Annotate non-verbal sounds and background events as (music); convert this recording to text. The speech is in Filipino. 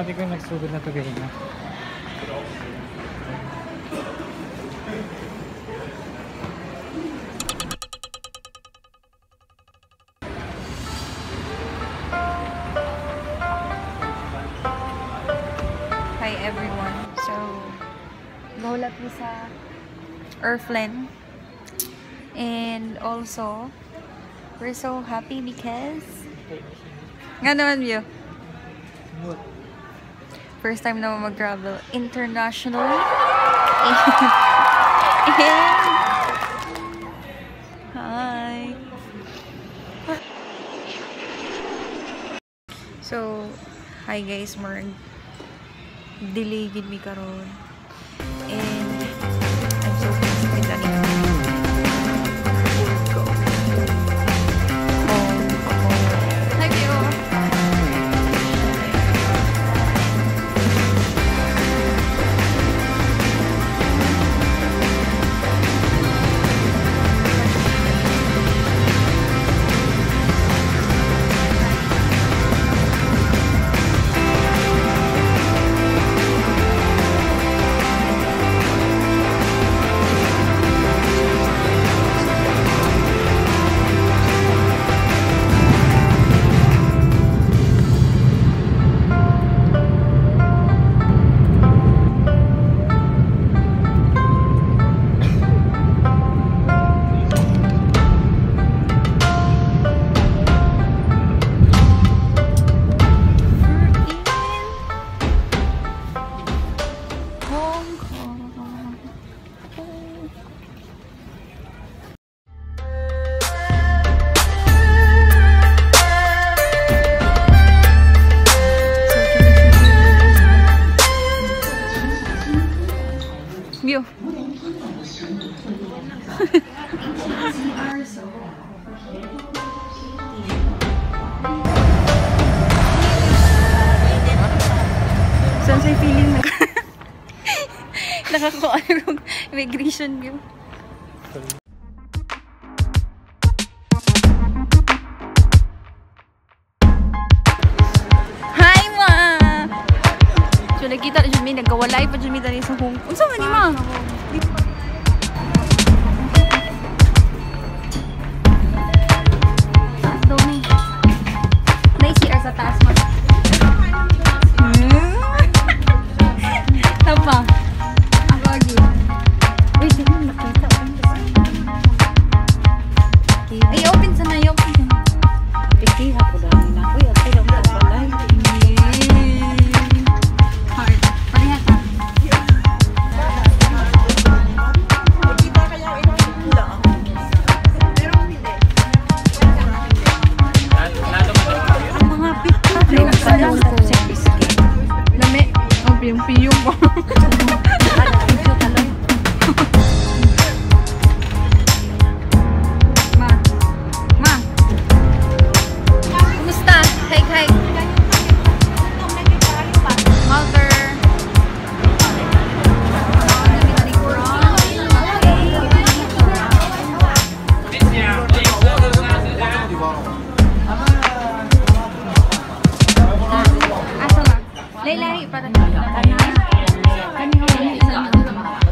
ate ko yung nagsugod na guys na. Hi everyone. So, gola po sa Earthland. And also, we're so happy because nga naman view. First time naman mag-travel internationally. (laughs) Hi. So, hi guys, Marg. Delay gid mi karon. View. (laughs) Saan sa'yo feeling na (laughs) nakakuha ng immigration view? So, nakita na dyan mi, nagkawalay pa dyan mi dali sa home. Unsa man ni ma? Taas daw ni. Nay, CR sa taas ma. Tama. Ako lagi. Wait, di mo nakita. Ay, open Lahi-lahi para sa kanila. Kanila. Kanila.